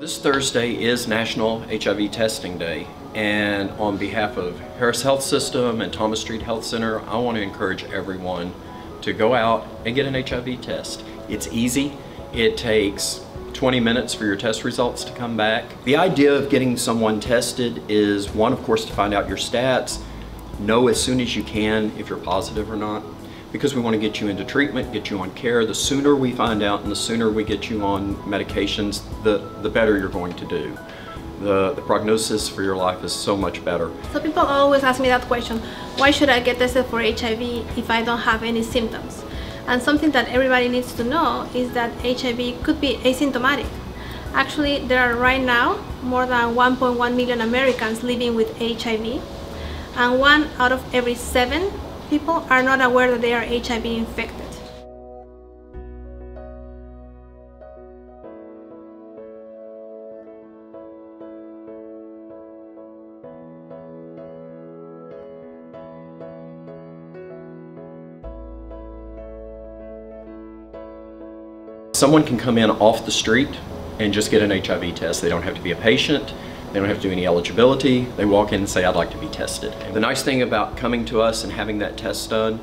This Thursday is National HIV Testing Day and on behalf of Harris Health System and Thomas Street Health Center I want to encourage everyone to go out and get an HIV test. It's easy. It takes 20 minutes for your test results to come back. The idea of getting someone tested is one of course to find out your stats, know as soon as you can if you're positive or not because we want to get you into treatment, get you on care. The sooner we find out and the sooner we get you on medications, the, the better you're going to do. The, the prognosis for your life is so much better. So people always ask me that question, why should I get tested for HIV if I don't have any symptoms? And something that everybody needs to know is that HIV could be asymptomatic. Actually, there are right now more than 1.1 million Americans living with HIV and one out of every seven people are not aware that they are HIV infected. Someone can come in off the street and just get an HIV test. They don't have to be a patient. They don't have to do any eligibility. They walk in and say, I'd like to be tested. The nice thing about coming to us and having that test done,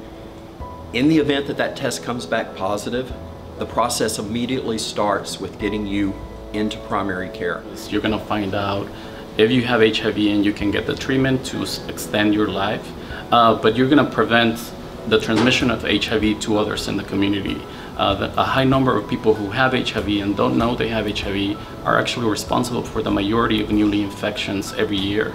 in the event that that test comes back positive, the process immediately starts with getting you into primary care. You're gonna find out if you have HIV and you can get the treatment to extend your life, uh, but you're gonna prevent the transmission of HIV to others in the community. Uh, the, a high number of people who have HIV and don't know they have HIV are actually responsible for the majority of newly infections every year.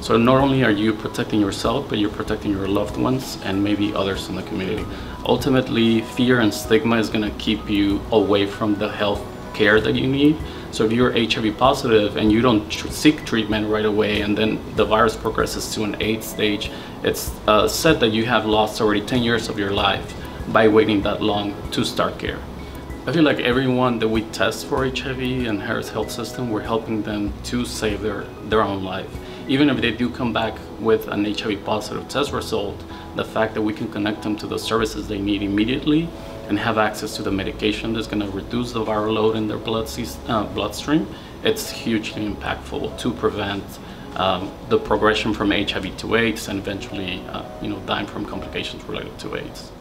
So not only are you protecting yourself, but you're protecting your loved ones and maybe others in the community. Ultimately, fear and stigma is gonna keep you away from the health care that you need. So if you're HIV positive and you don't tr seek treatment right away and then the virus progresses to an AIDS stage, it's uh, said that you have lost already 10 years of your life by waiting that long to start care. I feel like everyone that we test for HIV in Harris Health System, we're helping them to save their, their own life. Even if they do come back with an HIV positive test result, the fact that we can connect them to the services they need immediately and have access to the medication that's going to reduce the viral load in their blood uh, bloodstream, it's hugely impactful to prevent um, the progression from HIV to AIDS and eventually, uh, you know, dying from complications related to AIDS.